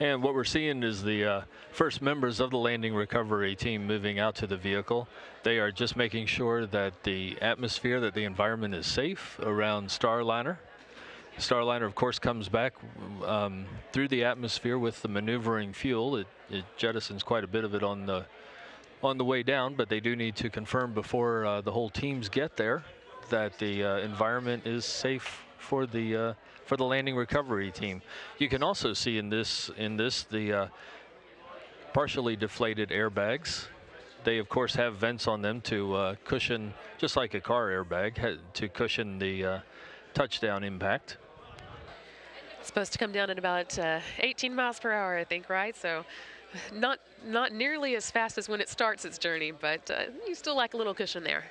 And what we're seeing is the uh, first members of the landing recovery team moving out to the vehicle. They are just making sure that the atmosphere, that the environment is safe around Starliner. Starliner, of course, comes back um, through the atmosphere with the maneuvering fuel. It, it, jettisons quite a bit of it on the on the way down, but they do need to confirm before uh, the whole teams get there that the uh, environment is safe for the uh, for the landing recovery team. You can also see in this in this the uh, partially deflated airbags. They of course have vents on them to uh, cushion, just like a car airbag, to cushion the uh, touchdown impact. It's supposed to come down at about uh, 18 miles per hour, I think, right? So not not nearly as fast as when it starts its journey, but uh, you still like a little cushion there.